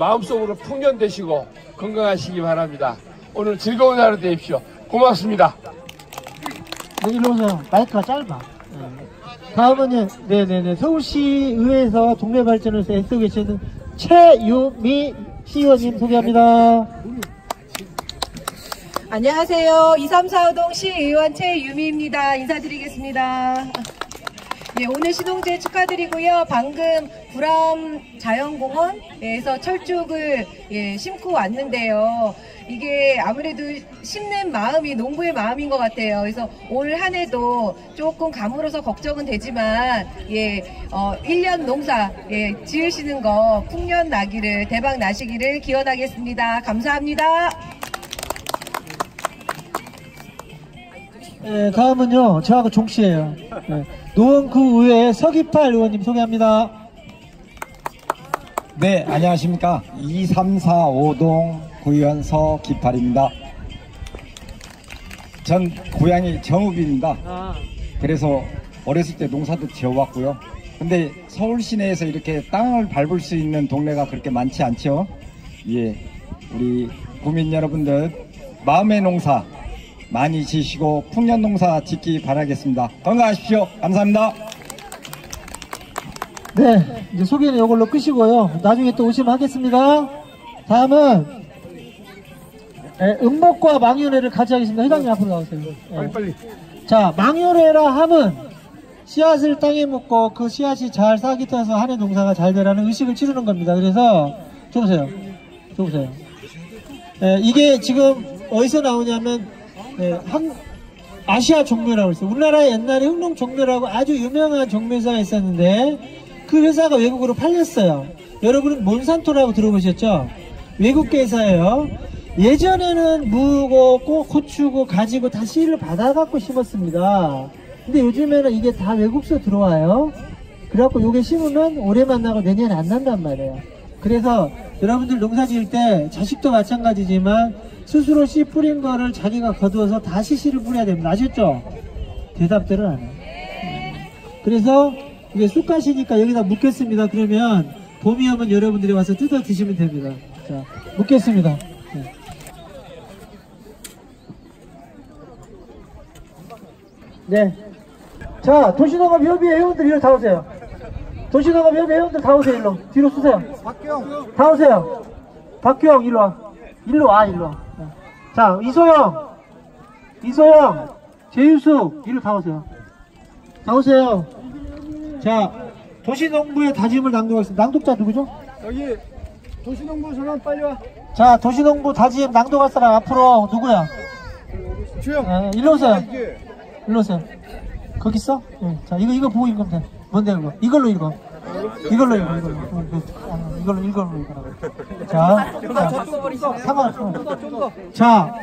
마음속으로 풍년되시고 건강하시기 바랍니다. 오늘 즐거운 하루 되십시오. 고맙습니다. 네, 일로 오세요. 마이크가 짧아. 네. 다음은요, 네네네. 서울시의회에서 동네 발전을 위해서 애쓰고 계시는 최유미 시의원님 소개합니다. 안녕하세요. 2345동 시의원 최유미입니다. 인사드리겠습니다. 예, 오늘 신홍제 축하드리고요. 방금 불암 자연공원에서 철쭉을 예, 심고 왔는데요. 이게 아무래도 심는 마음이 농부의 마음인 것 같아요. 그래서 올 한 해도 조금 가물어서 걱정은 되지만 예, 어, 1년 농사 예, 지으시는 거 풍년 나기를 대박 나시기를 기원하겠습니다. 감사합니다. 네, 다음은요, 저하고 종씨예요. 네, 노원구 의회 서기팔 의원님 소개합니다. 네, 안녕하십니까. 2345동 구의원 서기팔입니다. 전 고향이 정읍입니다. 그래서 어렸을 때 농사도 지어왔고요. 근데 서울 시내에서 이렇게 땅을 밟을 수 있는 동네가 그렇게 많지 않죠. 예, 우리 국민 여러분들 마음의 농사 많이 지시고 풍년 농사 짓기 바라겠습니다. 건강하십시오. 감사합니다. 네, 이제 소개는 이걸로 끝이고요. 나중에 또 오시면 하겠습니다. 다음은 네, 음목과 망연회를 같이 하겠습니다. 회장님 앞으로 나오세요. 빨리 빨리. 자, 망연회라 함은 씨앗을 땅에 묻고 그 씨앗이 잘 싹이 터서 한해 농사가 잘 되라는 의식을 치르는 겁니다. 그래서 줘보세요. 줘보세요. 네, 이게 지금 어디서 나오냐면 네, 한 아시아 종묘라고 있어요. 우리나라에 옛날에 흑룡 종묘라고 아주 유명한 종묘사가 있었는데 그 회사가 외국으로 팔렸어요. 여러분은 몬산토라고 들어보셨죠? 외국 회사예요. 예전에는 무고 고 고추고 가지고 다 씨를 받아갖고 심었습니다. 근데 요즘에는 이게 다 외국서 들어와요. 그래갖고 요게 심으면 올해 만 나고 내년에 안 난단 말이에요. 그래서 여러분들 농사 지을 때 자식도 마찬가지지만 스스로 씨 뿌린 거를 자기가 거두어서 다시 씨를 뿌려야 됩니다. 아셨죠? 대답들을 안 해요. 그래서 이게 쑥갓이니까 여기다 묻겠습니다. 그러면 봄이 오면 여러분들이 와서 뜯어 드시면 됩니다. 자, 묻겠습니다. 네. 네. 자, 도시농업협의회 회원들 이리 다 오세요. 도시농업협의회 회원들 다 오세요, 일로. 뒤로 쓰세요. 박경. 다 오세요. 박경, 일로 와. 일로 와, 일로 와. 자, 이소영. 이소영. 제유숙. 이리 다 오세요. 다 오세요. 자, 도시농부의 다짐을 낭독하겠습니다. 낭독자 누구죠? 여기 도시농부 전원 빨리 와. 자, 도시농부 다짐 낭독할 사람 앞으로 누구야? 주영. 아, 일로 오세요. 이게 일로 오세요. 거기 있어? 예. 자, 이거, 이거 보고 읽으면 돼. 뭔데, 이거? 이걸로 읽어. 이걸로 읽어, 이걸로. 어, 그, 아, 이걸로, 이걸로 읽으라고. 자, 자 상관없어. 자,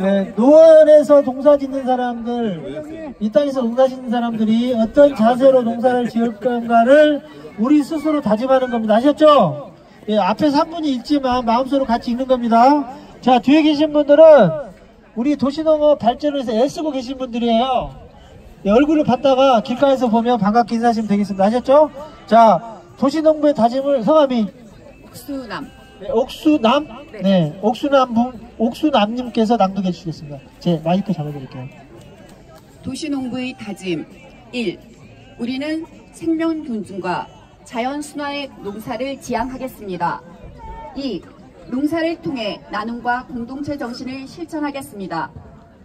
예, 노원에서 농사 짓는 사람들, 이 땅에서 농사 짓는 사람들이 어떤 자세로 농사를 지을 건가를 우리 스스로 다짐하는 겁니다. 아셨죠? 예, 앞에서 한 분이 읽지만 마음속으로 같이 읽는 겁니다. 자, 뒤에 계신 분들은 우리 도시농업 발전을 위해서 애쓰고 계신 분들이에요. 네, 얼굴을 봤다가 길가에서 보면 반갑게 인사하시면 되겠습니다. 아셨죠? 자, 도시농부의 다짐을 성함이 옥수남 네, 옥수남? 네, 옥수남 분, 옥수남님께서 낭독해 주시겠습니다. 제 마이크 잡아드릴게요. 도시농부의 다짐 1. 우리는 생명 존중과 자연 순화의 농사를 지향하겠습니다. 2. 농사를 통해 나눔과 공동체 정신을 실천하겠습니다.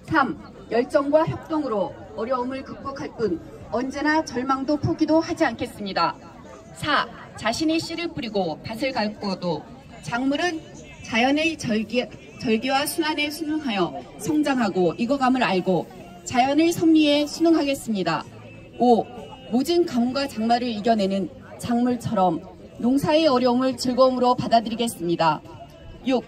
3. 열정과 협동으로 어려움을 극복할 뿐 언제나 절망도 포기도 하지 않겠습니다. 4. 자신의 씨를 뿌리고 밭을 가꾸어도 작물은 자연의 절기, 절기와 순환에 순응하여 성장하고 익어감을 알고 자연의 섭리에 순응하겠습니다. 5. 모진 가뭄과 장마를 이겨내는 작물처럼 농사의 어려움을 즐거움으로 받아들이겠습니다. 6.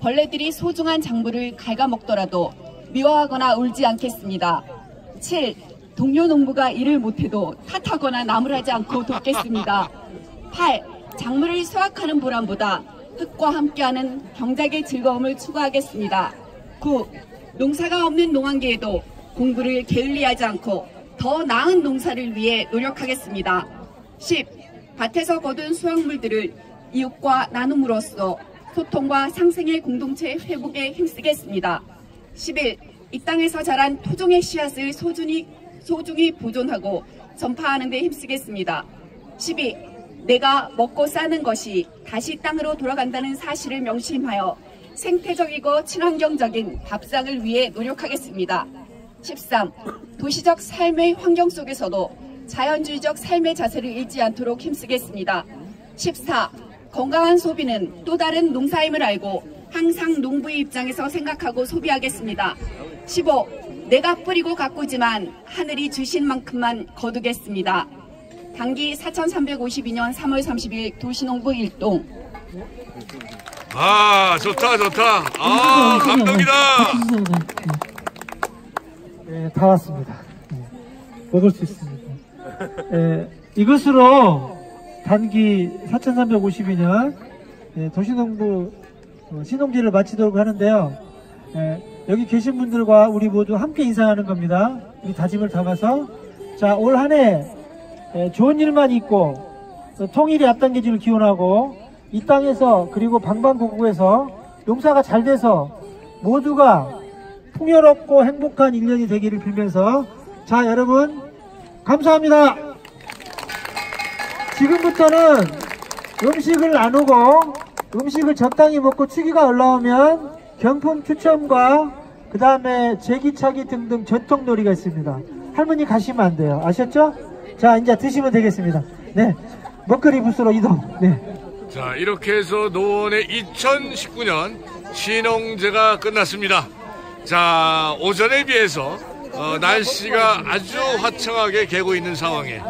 벌레들이 소중한 작물을 갉아먹더라도 미워하거나 울지 않겠습니다. 7. 동료 농부가 일을 못해도 탓하거나 나무라지 않고 돕겠습니다. 8. 작물을 수확하는 보람보다 흙과 함께하는 경작의 즐거움을 추구하겠습니다. 9. 농사가 없는 농한계에도 공부를 게을리하지 않고 더 나은 농사를 위해 노력하겠습니다. 10. 밭에서 거둔 수확물들을 이웃과 나눔으로써 소통과 상생의 공동체 회복에 힘쓰겠습니다. 10일 이 땅에서 자란 토종의 씨앗을 소중히, 소중히 보존하고 전파하는 데 힘쓰겠습니다. 12. 내가 먹고 사는 것이 다시 땅으로 돌아간다는 사실을 명심하여 생태적이고 친환경적인 밥상을 위해 노력하겠습니다. 13. 도시적 삶의 환경 속에서도 자연주의적 삶의 자세를 잃지 않도록 힘쓰겠습니다. 14. 건강한 소비는 또 다른 농사임을 알고 항상 농부의 입장에서 생각하고 소비하겠습니다. 15. 내가 뿌리고 가꾸지만 하늘이 주신 만큼만 거두겠습니다. 단기 4352년 3월 30일 도시농부 일동 아 좋다 좋다 아 감동이다 네, 다 왔습니다. 네, 먹을 수 있습니다. 네, 이것으로 단기 4,352년 네, 도시농부 어, 신농지를 마치도록 하는데요. 네, 여기 계신 분들과 우리 모두 함께 인사하는 겁니다. 우리 다짐을 담아서 자 올 한해 좋은 일만 있고 어, 통일이 앞당겨지를 기원하고 이 땅에서 그리고 방방곡곡에서 농사가 잘 돼서 모두가 풍요롭고 행복한 1년이 되기를 빌면서 자 여러분 감사합니다 지금부터는 음식을 나누고 음식을 적당히 먹고 추기가 올라오면 경품 추첨과 그 다음에 제기차기 등등 전통놀이가 있습니다. 할머니 가시면 안 돼요. 아셨죠? 자 이제 드시면 되겠습니다. 네. 먹거리 부스로 이동. 네. 자 이렇게 해서 노원의 2019년 신홍제가 끝났습니다. 자 오전에 비해서 어, 날씨가 아주 화창하게 개고 있는 상황에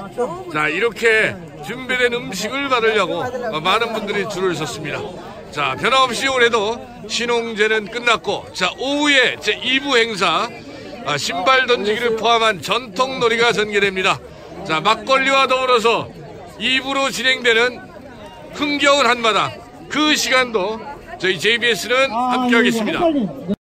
자 이렇게 준비된 음식을 받으려고 어, 많은 분들이 줄을 섰습니다 자 변함없이 올해도 신홍제는 끝났고 자 오후에 제 2부 행사 아, 신발 던지기를 포함한 전통 놀이가 전개됩니다 자 막걸리와 더불어서 2부로 진행되는 흥겨운 한마당 그 시간도 저희 JBS는 아, 함께하겠습니다. 예, 예, 헷갈린.